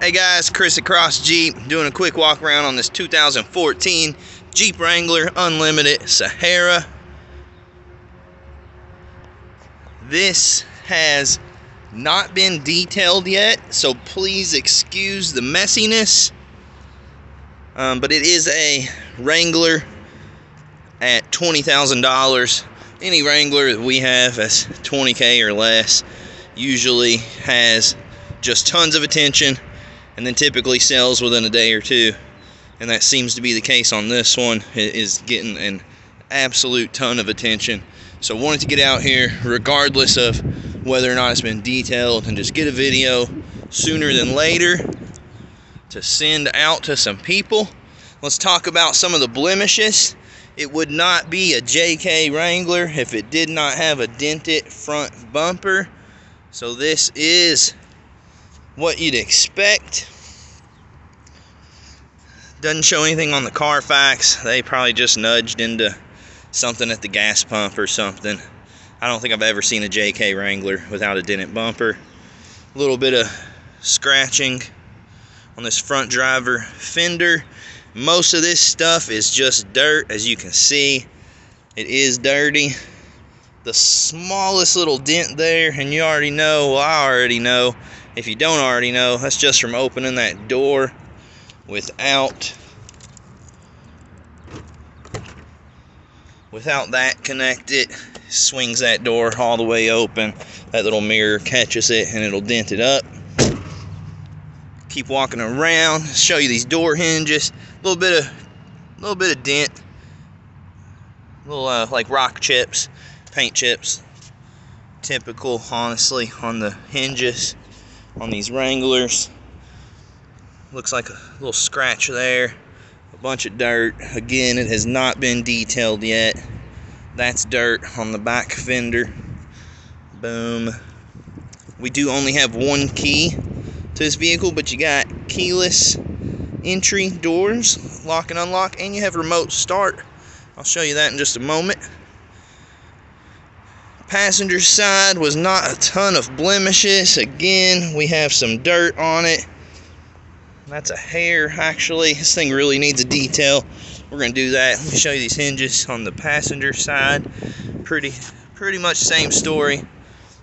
Hey guys, Chris at Cross Jeep doing a quick walk around on this 2014 Jeep Wrangler Unlimited Sahara. This has not been detailed yet, so please excuse the messiness. Um, but it is a Wrangler at $20,000. Any Wrangler that we have that's 20k or less usually has just tons of attention and then typically sells within a day or two. And that seems to be the case on this one. It is getting an absolute ton of attention. So wanted to get out here regardless of whether or not it's been detailed and just get a video sooner than later to send out to some people. Let's talk about some of the blemishes. It would not be a JK Wrangler if it did not have a dented front bumper. So this is what you'd expect. Doesn't show anything on the Carfax. They probably just nudged into something at the gas pump or something. I don't think I've ever seen a JK Wrangler without a dented bumper. A little bit of scratching on this front driver fender. Most of this stuff is just dirt, as you can see. It is dirty. The smallest little dent there, and you already know, well, I already know, if you don't already know, that's just from opening that door without without that connected swings that door all the way open. That little mirror catches it and it'll dent it up. Keep walking around show you these door hinges. A little bit of a little bit of dent. Little uh, like rock chips paint chips. Typical honestly on the hinges on these Wranglers. Looks like a little scratch there. A bunch of dirt. Again, it has not been detailed yet. That's dirt on the back fender. Boom. We do only have one key to this vehicle, but you got keyless entry doors, lock and unlock, and you have remote start. I'll show you that in just a moment passenger side was not a ton of blemishes. Again, we have some dirt on it. That's a hair, actually. This thing really needs a detail. We're going to do that. Let me show you these hinges on the passenger side. Pretty, pretty much same story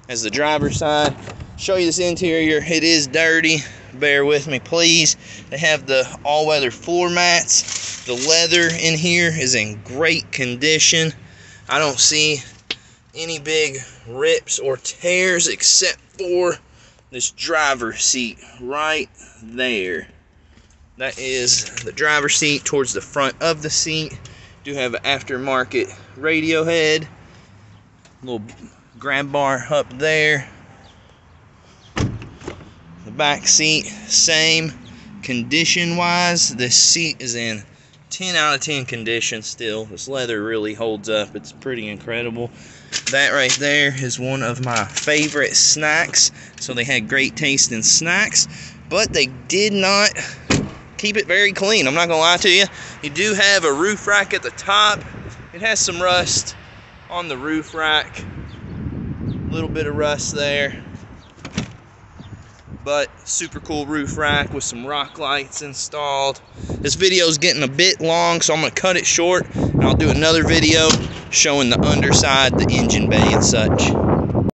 as the driver's side. Show you this interior. It is dirty. Bear with me, please. They have the all-weather floor mats. The leather in here is in great condition. I don't see any big rips or tears except for this driver seat right there. That is the driver seat towards the front of the seat. Do have an aftermarket radio head. Little grab bar up there. The back seat, same condition wise. This seat is in 10 out of 10 condition still. This leather really holds up. It's pretty incredible. That right there is one of my favorite snacks. So they had great taste in snacks, but they did not keep it very clean. I'm not gonna lie to you. You do have a roof rack at the top. It has some rust on the roof rack. A little bit of rust there but super cool roof rack with some rock lights installed. This video is getting a bit long, so I'm going to cut it short, and I'll do another video showing the underside, the engine bay, and such.